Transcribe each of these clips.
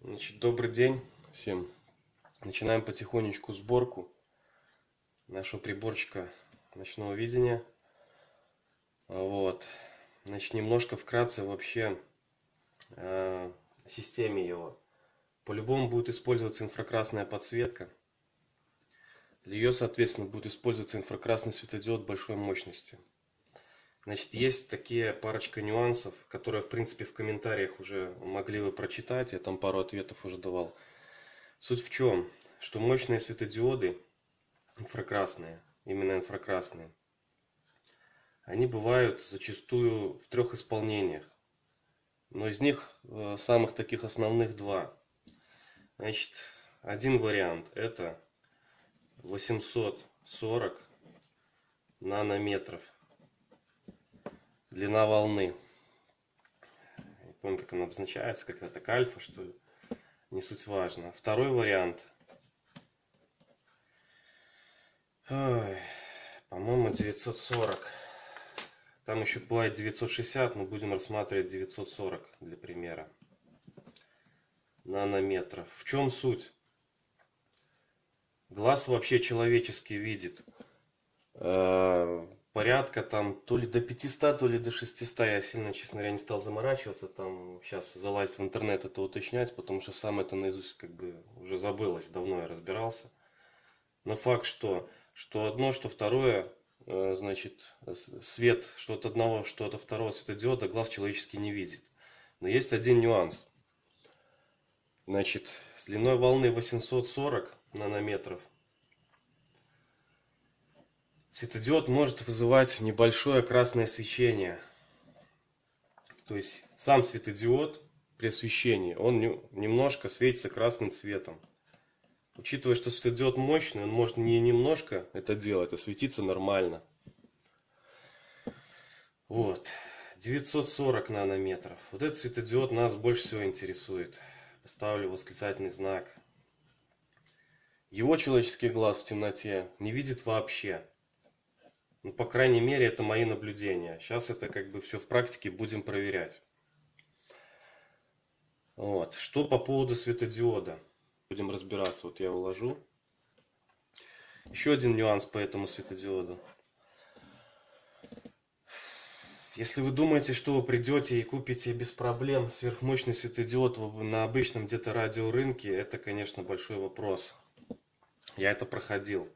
Значит, добрый день всем. Начинаем потихонечку сборку нашего приборчика ночного видения. Вот. Значит, немножко вкратце вообще э, системе его. По-любому будет использоваться инфракрасная подсветка. Для ее, соответственно, будет использоваться инфракрасный светодиод большой мощности. Значит, есть такие парочка нюансов, которые, в принципе, в комментариях уже могли вы прочитать. Я там пару ответов уже давал. Суть в чем? Что мощные светодиоды, инфракрасные, именно инфракрасные, они бывают зачастую в трех исполнениях. Но из них э, самых таких основных два. Значит, один вариант это 840 нанометров длина волны. Не помню, как она обозначается, как это так альфа, что ли. Не суть важно. Второй вариант. По-моему, 940. Там еще бывает 960, но будем рассматривать 940 для примера. Нанометров. В чем суть? Глаз вообще человеческий видит э, порядка там то ли до 500, то ли до 600. Я сильно, честно говоря, не стал заморачиваться. Там сейчас залазить в интернет это уточнять, потому что сам это наизусть как бы уже забылось. Давно я разбирался. Но факт что? Что одно, что второе, э, значит, свет что от одного, что от второго светодиода глаз человеческий не видит. Но есть один нюанс. Значит, с длиной волны 840 нанометров. Светодиод может вызывать небольшое красное свечение. То есть сам светодиод при освещении, он немножко светится красным цветом. Учитывая, что светодиод мощный, он может не немножко это делать, а светиться нормально. Вот. 940 нанометров. Вот этот светодиод нас больше всего интересует. Поставлю восклицательный знак. Его человеческий глаз в темноте не видит вообще. Ну, по крайней мере, это мои наблюдения. Сейчас это как бы все в практике будем проверять. Вот. Что по поводу светодиода? Будем разбираться. Вот я уложу. Еще один нюанс по этому светодиоду. Если вы думаете, что вы придете и купите без проблем сверхмощный светодиод на обычном где-то радиорынке, это, конечно, большой вопрос. Я это проходил.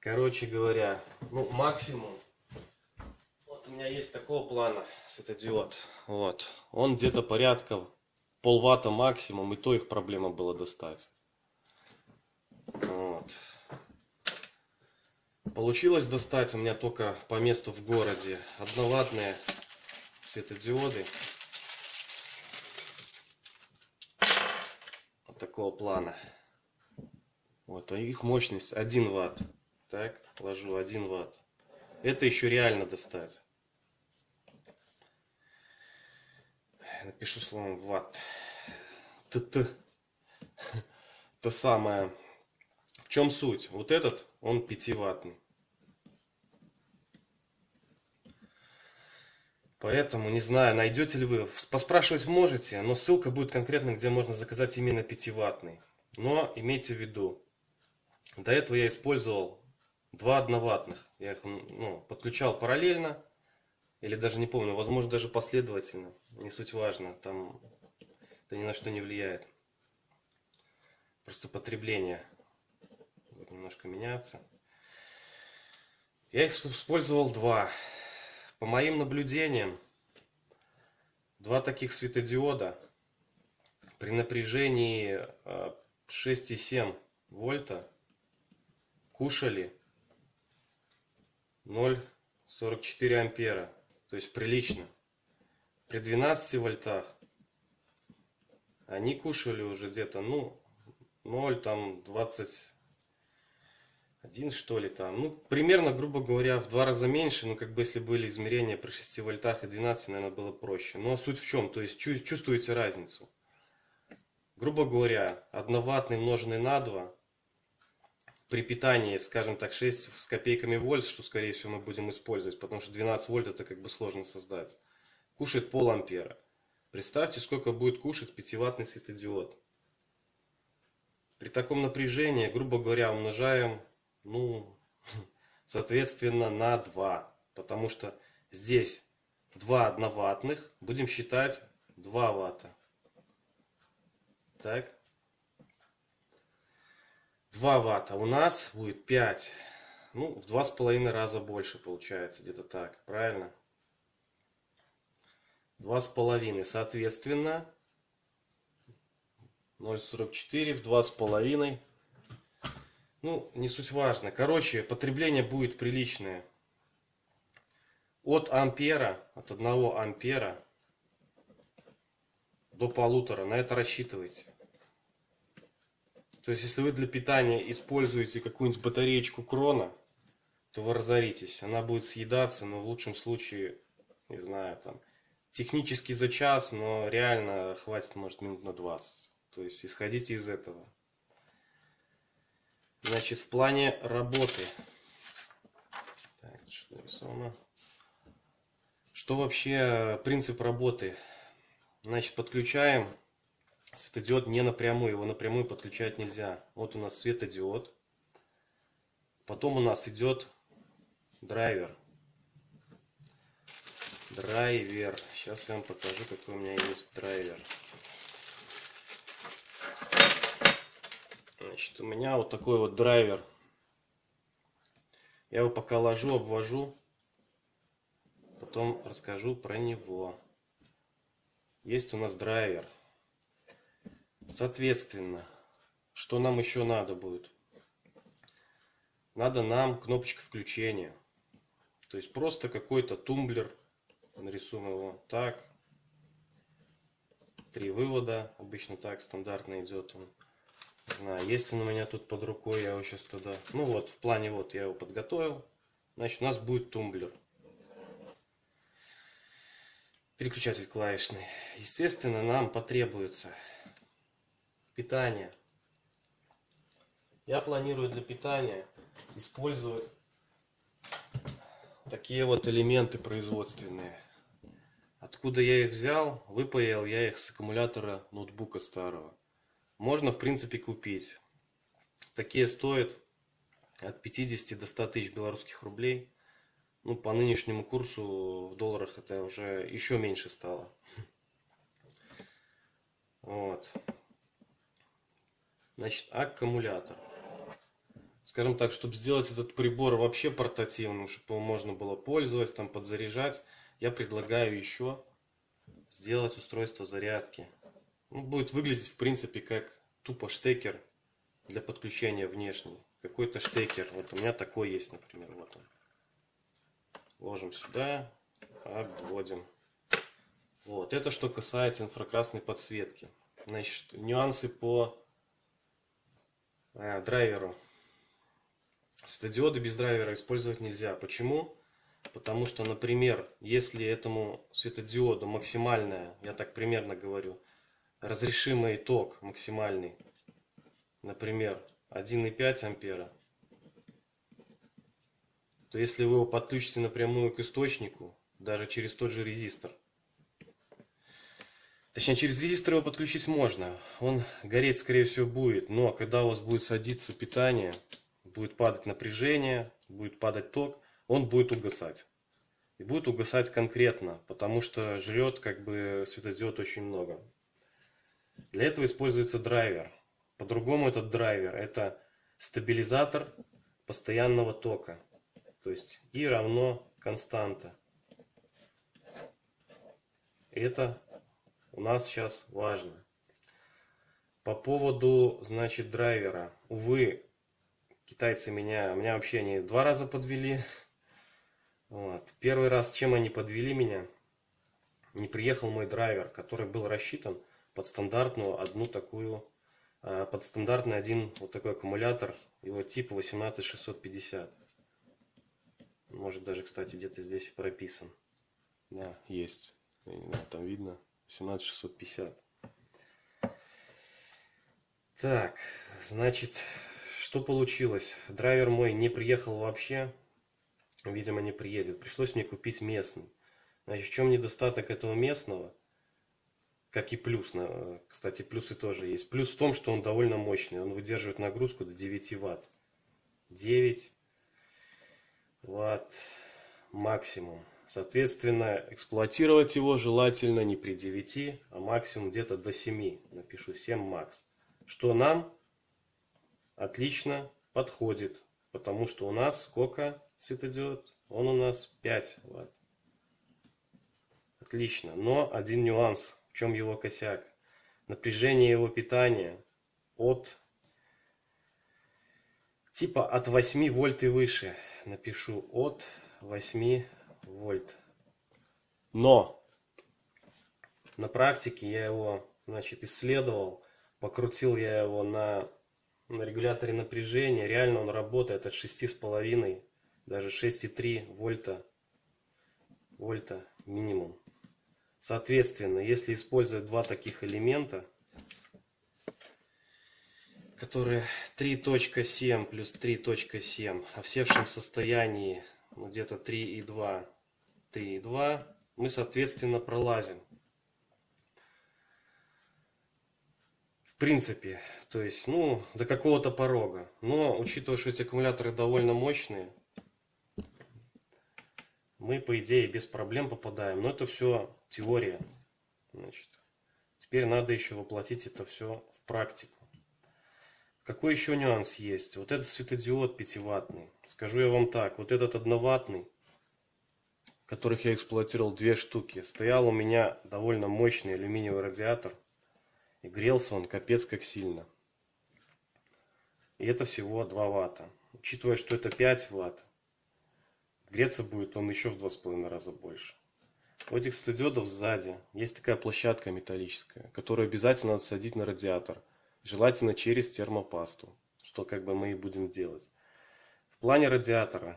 Короче говоря, ну максимум. Вот у меня есть такого плана светодиод. Вот. Он где-то порядка полватта максимум, и то их проблема была достать. Вот. Получилось достать у меня только по месту в городе одноватные светодиоды. Вот такого плана. Вот, а их мощность 1 ватт. Так, ложу 1 ватт. Это еще реально достать. Напишу словом ватт. ТТ. То самое. В чем суть? Вот этот, он 5-ваттный. Поэтому, не знаю, найдете ли вы, поспрашивать можете, но ссылка будет конкретно, где можно заказать именно 5-ваттный. Но имейте в виду, до этого я использовал два одноватных. Я их ну, подключал параллельно, или даже не помню, возможно даже последовательно. Не суть важно, там это ни на что не влияет. Просто потребление будет немножко меняться. Я их использовал два. По моим наблюдениям, два таких светодиода при напряжении 6,7 а, вольта кушали 0,44 ампера. То есть прилично. При 12 вольтах они кушали уже где-то, ну, 0, там, 21, что ли, там. Ну, примерно, грубо говоря, в два раза меньше. Ну, как бы, если были измерения при 6 вольтах и 12, наверное, было проще. Но суть в чем? То есть, чувствуете разницу. Грубо говоря, одноватный умноженный на 2 при питании, скажем так, 6 с копейками вольт, что, скорее всего, мы будем использовать, потому что 12 вольт это как бы сложно создать. Кушает пол ампера. Представьте, сколько будет кушать 5-ваттный светодиод. При таком напряжении, грубо говоря, умножаем, ну, соответственно, на 2. Потому что здесь 2 одноваттных, будем считать 2 ватта. Так. 2 ватта у нас будет 5. Ну, в два с половиной раза больше получается, где-то так, правильно? Два с половиной, соответственно, 0,44 в два с половиной. Ну, не суть важно. Короче, потребление будет приличное. От ампера, от 1 ампера до полутора. На это рассчитывайте. То есть, если вы для питания используете какую-нибудь батареечку крона, то вы разоритесь. Она будет съедаться, но в лучшем случае, не знаю, там, технически за час, но реально хватит, может, минут на 20. То есть, исходите из этого. Значит, в плане работы. Так, что нарисовано? Что вообще принцип работы? Значит, подключаем Светодиод не напрямую, его напрямую подключать нельзя. Вот у нас светодиод. Потом у нас идет драйвер. Драйвер. Сейчас я вам покажу, какой у меня есть драйвер. Значит, у меня вот такой вот драйвер. Я его пока ложу, обвожу. Потом расскажу про него. Есть у нас драйвер. Соответственно, что нам еще надо будет? Надо нам кнопочка включения. То есть просто какой-то тумблер. Нарисуем его так. Три вывода. Обычно так стандартно идет он. знаю, есть он у меня тут под рукой, я его сейчас тогда... Ну вот, в плане вот я его подготовил. Значит, у нас будет тумблер. Переключатель клавишный. Естественно, нам потребуется Питание. Я планирую для питания использовать такие вот элементы производственные. Откуда я их взял? Выпаял я их с аккумулятора ноутбука старого. Можно, в принципе, купить. Такие стоят от 50 до 100 тысяч белорусских рублей. Ну, по нынешнему курсу в долларах это уже еще меньше стало. Вот. Значит, аккумулятор. Скажем так, чтобы сделать этот прибор вообще портативным, чтобы его можно было пользоваться, там подзаряжать, я предлагаю еще сделать устройство зарядки. Ну, будет выглядеть в принципе как тупо штекер для подключения внешний. Какой-то штекер. Вот у меня такой есть, например. Вот он. Ложим сюда, обводим. Вот. Это что касается инфракрасной подсветки. Значит, нюансы по драйверу. Светодиоды без драйвера использовать нельзя. Почему? Потому что, например, если этому светодиоду максимальная, я так примерно говорю, разрешимый ток максимальный, например, 1,5 ампера, то если вы его подключите напрямую к источнику, даже через тот же резистор, Точнее, через резистор его подключить можно. Он гореть, скорее всего, будет. Но когда у вас будет садиться питание, будет падать напряжение, будет падать ток, он будет угасать. И будет угасать конкретно, потому что жрет как бы светодиод очень много. Для этого используется драйвер. По-другому этот драйвер это стабилизатор постоянного тока. То есть И равно константа. Это у нас сейчас важно. По поводу, значит, драйвера. Увы, китайцы меня, меня вообще они два раза подвели. Вот. Первый раз, чем они подвели меня, не приехал мой драйвер, который был рассчитан под стандартную одну такую, а, под стандартный один вот такой аккумулятор, его типа 18650. Может даже, кстати, где-то здесь прописан. Да, есть. Там видно. 17650. Так, значит, что получилось? Драйвер мой не приехал вообще. Видимо, не приедет. Пришлось мне купить местный. Значит, в чем недостаток этого местного? Как и плюс. Кстати, плюсы тоже есть. Плюс в том, что он довольно мощный. Он выдерживает нагрузку до 9 ватт. 9 ватт максимум. Соответственно, эксплуатировать его желательно не при 9, а максимум где-то до 7. Напишу 7 макс. Что нам отлично подходит. Потому что у нас сколько светодиод? Он у нас 5 ватт. Отлично. Но один нюанс. В чем его косяк? Напряжение его питания от типа от 8 вольт и выше. Напишу от 8 вольт. Но на практике я его значит, исследовал, покрутил я его на, на регуляторе напряжения. Реально он работает от 6,5, даже 6,3 вольта, вольта минимум. Соответственно, если использовать два таких элемента, которые 3.7 плюс 3.7, а в севшем состоянии где-то 3,2 3,2 мы, соответственно, пролазим. В принципе, то есть, ну, до какого-то порога. Но, учитывая, что эти аккумуляторы довольно мощные, мы, по идее, без проблем попадаем. Но это все теория. Значит, теперь надо еще воплотить это все в практику. Какой еще нюанс есть? Вот этот светодиод 5-ваттный. Скажу я вам так. Вот этот 1-ваттный которых я эксплуатировал две штуки. Стоял у меня довольно мощный алюминиевый радиатор. И грелся он капец как сильно. И это всего 2 ватта. Учитывая, что это 5 ватт, греться будет он еще в 2,5 раза больше. У этих светодиодов сзади есть такая площадка металлическая, которую обязательно надо садить на радиатор. Желательно через термопасту, что как бы мы и будем делать. В плане радиатора.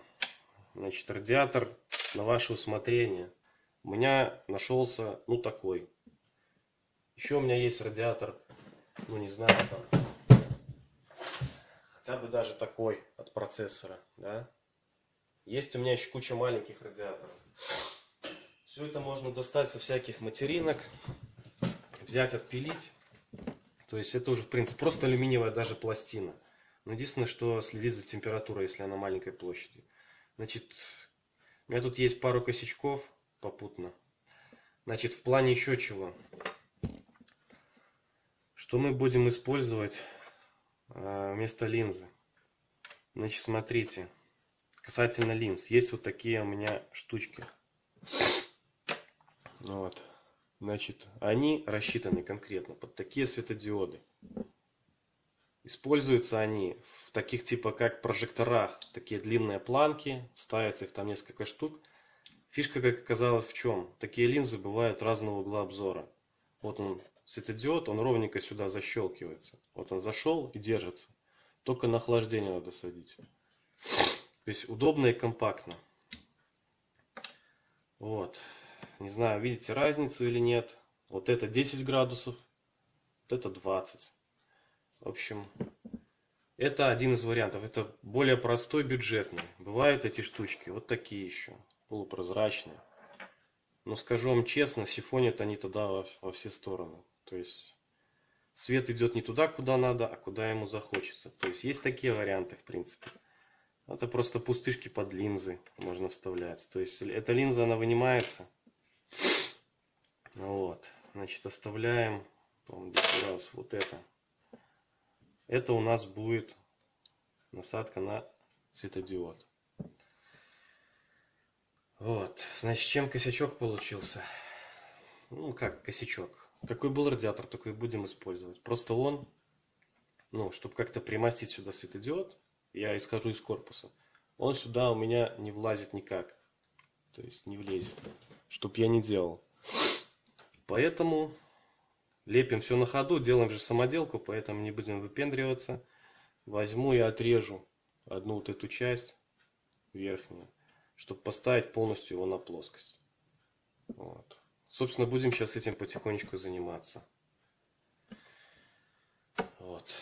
Значит, радиатор на ваше усмотрение. У меня нашелся, ну, такой. Еще у меня есть радиатор, ну, не знаю, там, хотя бы даже такой от процессора, да. Есть у меня еще куча маленьких радиаторов. Все это можно достать со всяких материнок, взять, отпилить. То есть это уже, в принципе, просто алюминиевая даже пластина. Но единственное, что следить за температурой, если она маленькой площади. Значит, у меня тут есть пару косячков попутно. Значит, в плане еще чего. Что мы будем использовать э, вместо линзы? Значит, смотрите. Касательно линз. Есть вот такие у меня штучки. Вот. Значит, они рассчитаны конкретно под такие светодиоды. Используются они в таких типа как прожекторах. Такие длинные планки, ставится их там несколько штук. Фишка, как оказалось, в чем? Такие линзы бывают разного угла обзора. Вот он, светодиод, он ровненько сюда защелкивается. Вот он зашел и держится. Только на охлаждение надо садить. То есть удобно и компактно. Вот. Не знаю, видите разницу или нет. Вот это 10 градусов, вот это 20. В общем, это один из вариантов. Это более простой, бюджетный. Бывают эти штучки, вот такие еще, полупрозрачные. Но скажу вам честно, сифонят они тогда во, во все стороны. То есть свет идет не туда, куда надо, а куда ему захочется. То есть есть такие варианты, в принципе. Это просто пустышки под линзы можно вставлять. То есть эта линза, она вынимается. Вот. Значит, оставляем, по здесь раз вот это это у нас будет насадка на светодиод. Вот, значит, чем косячок получился? Ну, как косячок. Какой был радиатор, такой будем использовать. Просто он, ну, чтобы как-то примастить сюда светодиод, я исхожу из корпуса, он сюда у меня не влазит никак. То есть не влезет. Чтоб я не делал. Поэтому Лепим все на ходу, делаем же самоделку, поэтому не будем выпендриваться. Возьму и отрежу одну вот эту часть верхнюю, чтобы поставить полностью его на плоскость. Вот. Собственно, будем сейчас этим потихонечку заниматься. Вот.